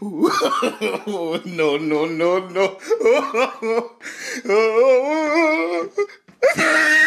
No, no, no, no.